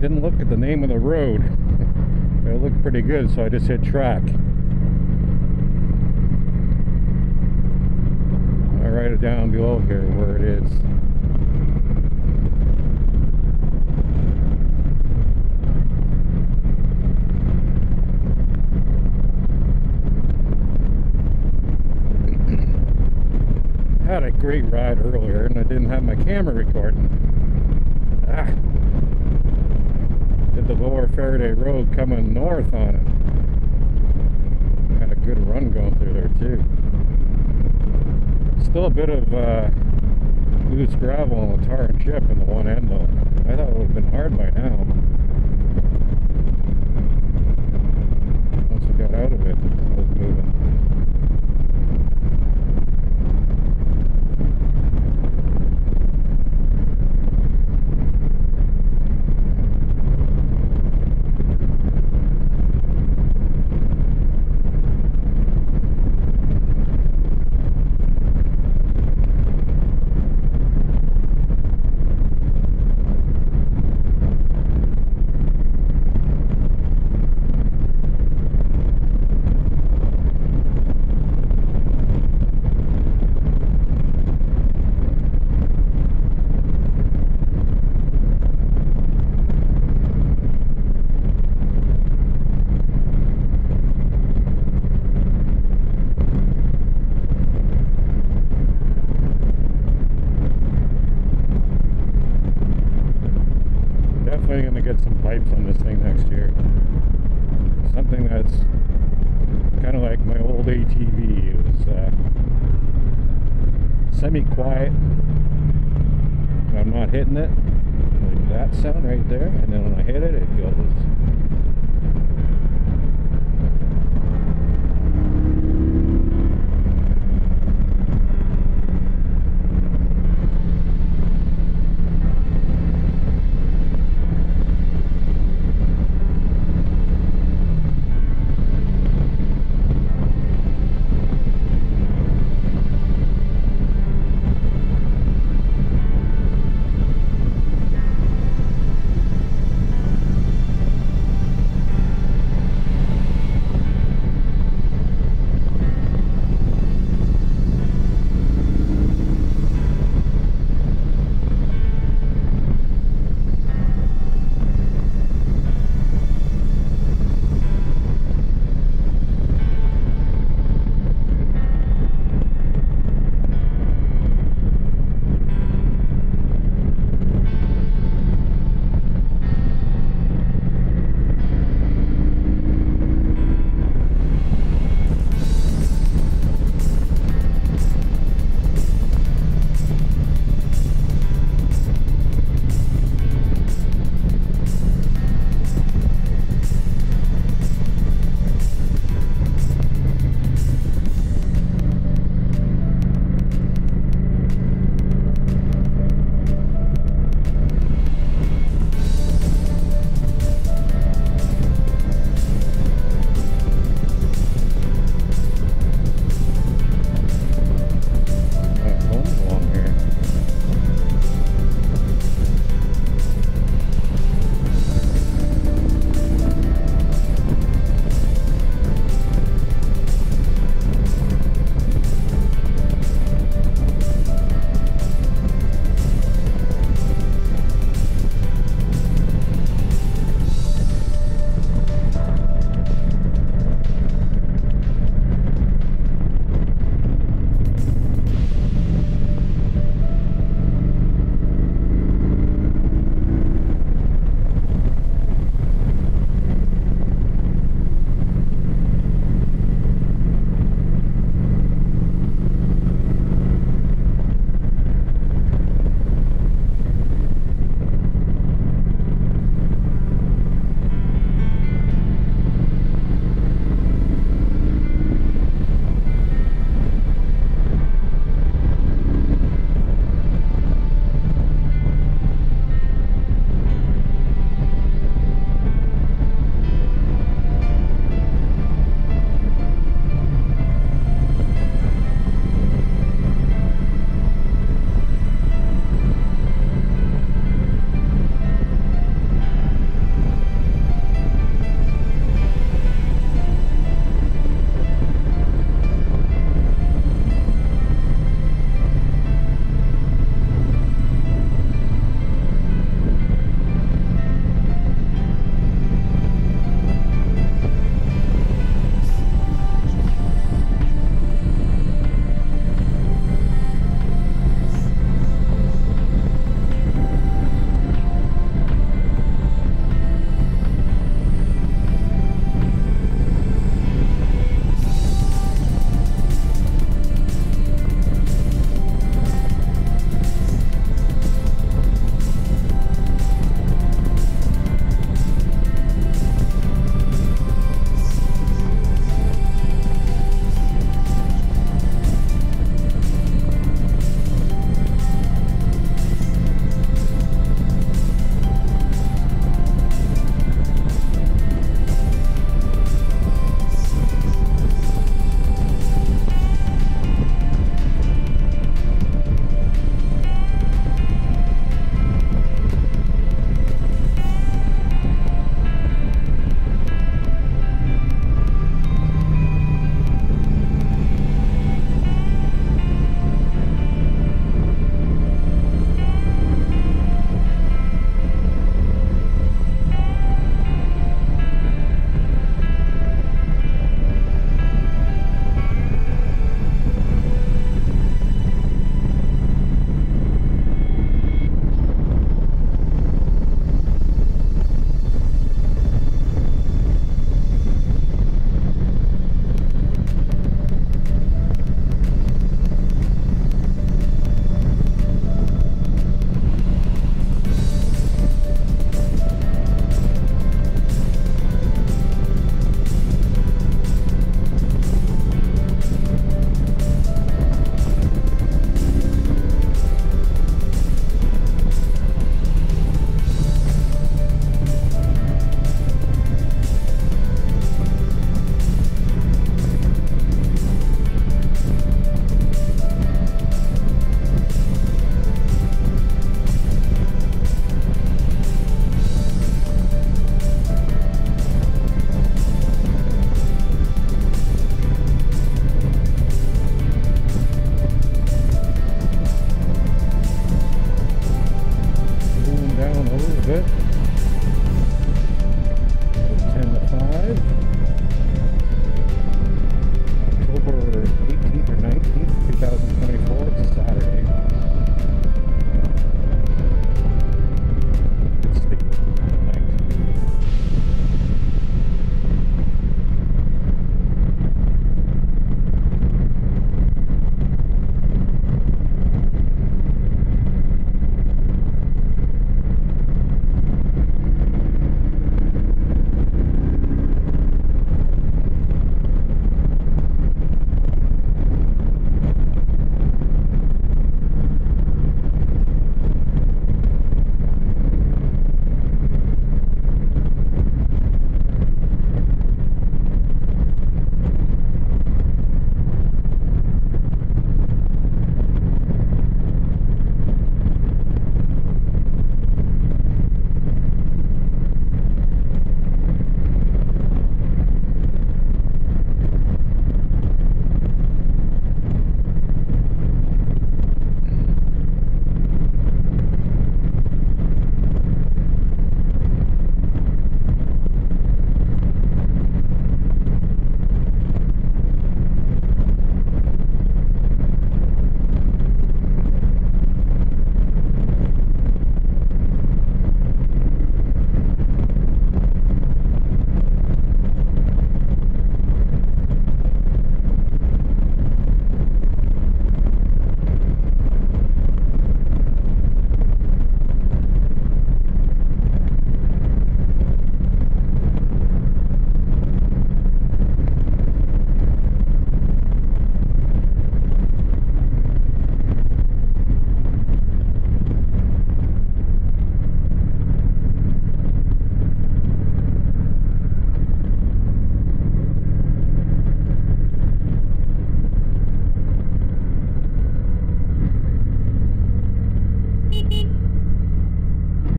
didn't look at the name of the road. it looked pretty good, so I just hit track. I'll write it down below here where it is. had a great ride earlier and I didn't have my camera recording. Ah. Did the lower Faraday Road coming north on it. Had a good run going through there too. Still a bit of uh, loose gravel on the tar and chip in the one end though. I thought it would have been hard by now. Once we got out of it, it was moving. Definitely going to get some pipes on this thing next year. Something that's kind of like my old ATV. It was uh, semi-quiet. I'm not hitting it. Like that sound right there. And then when I hit it, it goes. 嗯。